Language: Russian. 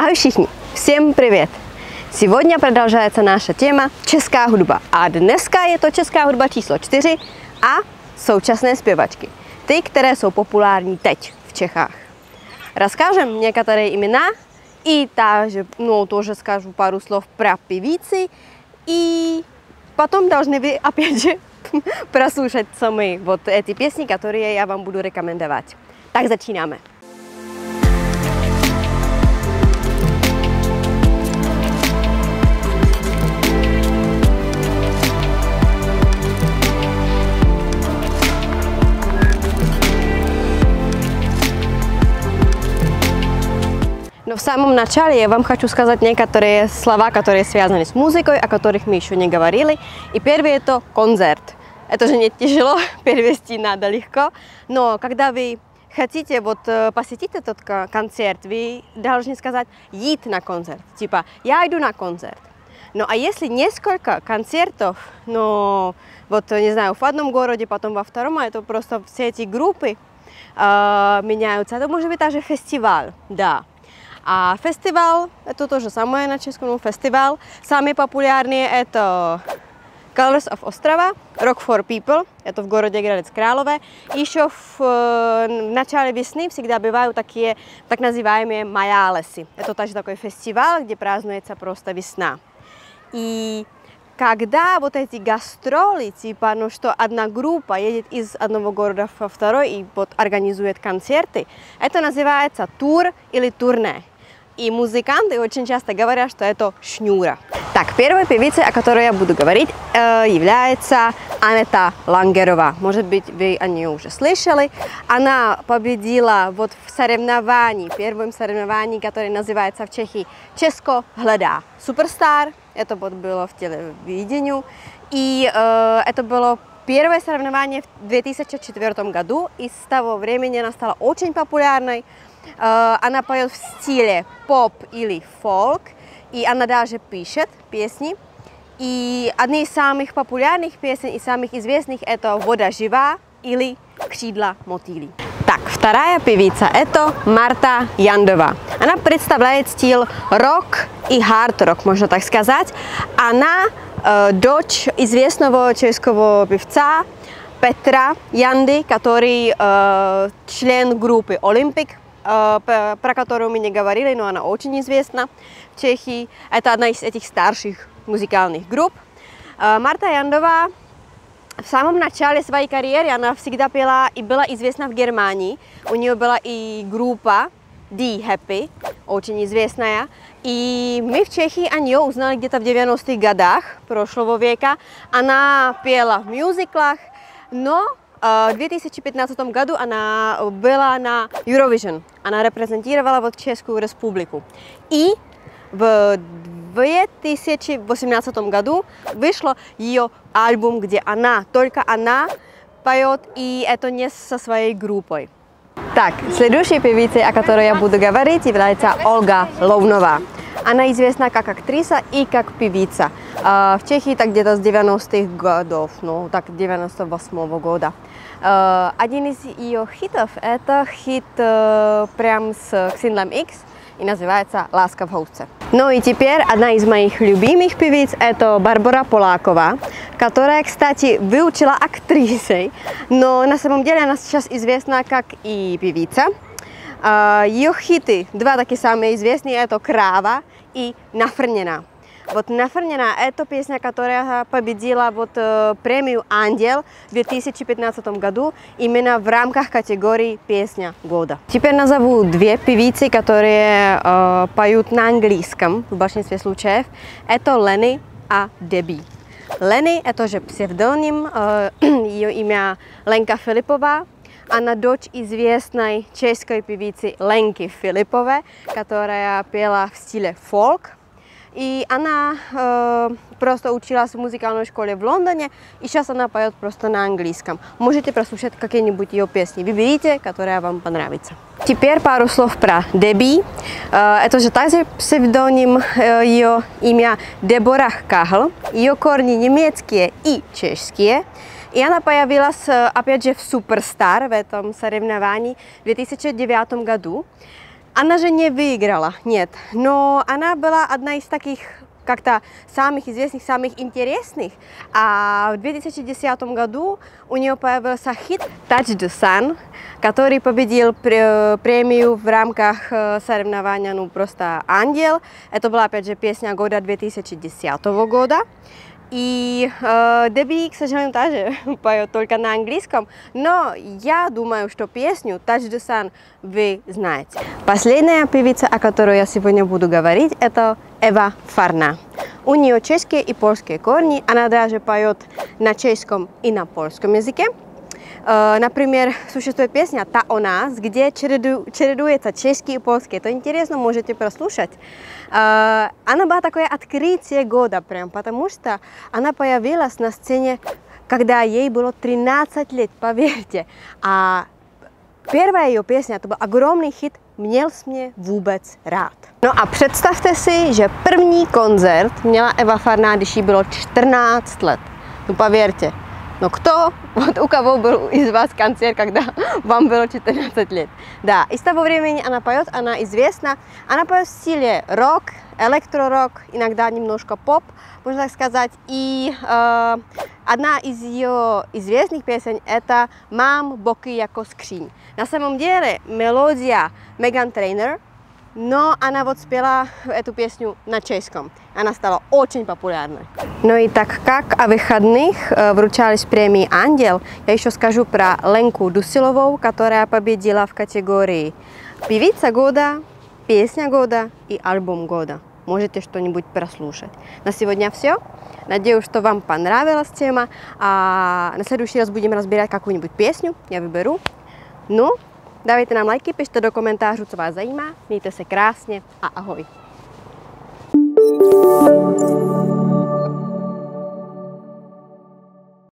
Ahoj všichni, всем привет! Сегодня продолжается наша тема «Česká hudba». A dneska je to česká hudba číslo 4 a současné zpěvačky. Ty, které jsou populární teď v Čechách. Расскажем некоторые имена и также, ну, тоже скажу пару слов про певицы. И потом должны вы, опять же, прослушать самые вот эти песни, которые я вам буду рекомендовать. Так, začínáme. Но в самом начале я вам хочу сказать некоторые слова, которые связаны с музыкой, о которых мы еще не говорили. И первый это концерт. Это же не тяжело перевести, надо легко. Но когда вы хотите вот посетить этот концерт, вы должны сказать «ид на концерт». Типа «я иду на концерт». Ну а если несколько концертов, но вот, не знаю, в одном городе, потом во втором, а это просто все эти группы э, меняются, это может быть даже фестиваль, да. А фестивал, это то же самое на чешском, ну, фестивал. Самые популярные это Colors of Ostrava, Rock for People, это в городе Градец Кралové. Еще в, в начале весны всегда бывают такие так называемые Маялеси. Это также такой фестиваль, где празднуется просто весна. И когда вот эти гастроли, типа, ну что одна группа едет из одного города во второй и вот организует концерты, это называется тур или турне. И музыканты очень часто говорят, что это шнюра. Так, первой певицей, о которой я буду говорить, является Анета Лангерова. Может быть, вы о нее уже слышали. Она победила вот в соревновании, первом соревновании, которое называется в Чехии «Ческо гледа суперстар». Это вот было в телевидении. И э, это было первое соревнование в 2004 году. И с того времени она стала очень популярной. Она поет в стиле поп или фолк, и она даже пишет песни. И одни из самых популярных песен и самых известных это «Вода жива» или «Кřídla мотыли». Так, вторая певица это Марта Яндова. Она представляет стиль рок и хард-рок, можно так сказать. Она э, дочь известного чешского певца Петра Янды, который э, член группы «Олимпик», про которую мы не говорили, но она очень известна в Чехии. Это одна из этих старших музыкальных групп. Марта Яндова в самом начале своей карьеры она всегда пела и была известна в Германии. У нее была и группа Die Happy, очень известная. И мы в Чехии о нее узнали где-то в 90-х годах прошлого века. Она пела в мюзиклах, но в 2015 году она была на Eurovision. Она репрезентировала вот Чешскую Республику. И в 2018 году вышел ее альбом, где она, только она поет, и это не со своей группой. Так, следующей певицей, о которой я буду говорить, является Ольга Ловнова. Она известна как актриса и как певица. В Чехии так где-то с 90-х годов, ну так 98 -го года. Один из ее хитов это хит прям с Ксинлем X и называется «Ласка в хоутце». Ну и теперь одна из моих любимых певиц это Барбара Поláková, которая, кстати, выучила актрисой, но на самом деле она сейчас известна как и певица. Ее хиты, два такие самые известные, это «Крава» и «Нафрнена». Вот «Нафрнена» — это песня, которая победила вот э, премию «Ангел» в 2015 году именно в рамках категории «Песня года». Теперь назову две певицы, которые э, поют на английском в большинстве случаев. Это Ленни а Деби. Ленни — это же псевдоним, э, ее имя Ленка Филипова. Она дочь известной чешской певицы Ленки Филипповой, которая пела в стиле фолк. И она э, просто училась в музыкальной школе в Лондоне, и сейчас она поет просто на английском. Можете прослушать какие-нибудь ее песни, выберите, которая вам понравится. Теперь пару слов про Деби. Э, это же также псевдоним, э, ее имя Дебора Кахл. Ее корни немецкие и чешские. И она появилась, опять же, в Суперстар в этом соревновании в 2009 году. Она же не выиграла, нет, но она была одна из таких как-то самых известных, самых интересных. А в 2010 году у нее появился хит Touch the Sun, который победил премию в рамках соревнования, ну просто «Ангел». Это была, опять же, песня года 2010 года. И э, Деби, к сожалению, также поет только на английском, но я думаю, что песню Sun вы знаете. Последняя певица, о которой я сегодня буду говорить, это Эва Фарна. У нее чешские и польские корни, она даже поет на чешском и на польском языке. Э, например, существует песня «Та о нас», где череду, чередуется чешский и польский. Это интересно, можете прослушать. Э, она была такое открытие года прям, потому что она появилась на сцене, когда ей было 13 лет, поверьте. А первая ее песня, это был огромный хит Měl jsi mě vůbec rád. No a představte si, že první koncert měla Eva Farná, když jí bylo 14 let. No pověřte, Но кто, вот у кого был из вас концерт, когда вам было 14 лет? Да, и с того времени она поет, она известна. Она поет в стиле рок, электророк, иногда немножко поп, можно так сказать. И э, одна из ее известных песен это «Mám boky jako skříň». На самом деле мелодия Меган Трейнер – но она вот спела эту песню на чешском. Она стала очень популярной. Ну и так как о выходных вручались премии «Ангел», я еще скажу про Ленку Дусилову, которая победила в категории «Певица года», «Песня года» и «Альбом года». Можете что-нибудь прослушать. На сегодня все. Надеюсь, что вам понравилась тема. А на следующий раз будем разбирать какую-нибудь песню. Я выберу. Ну, Dávejte nám lajky, pište do komentářů, co vás zajímá. Mějte se krásně a ahoj.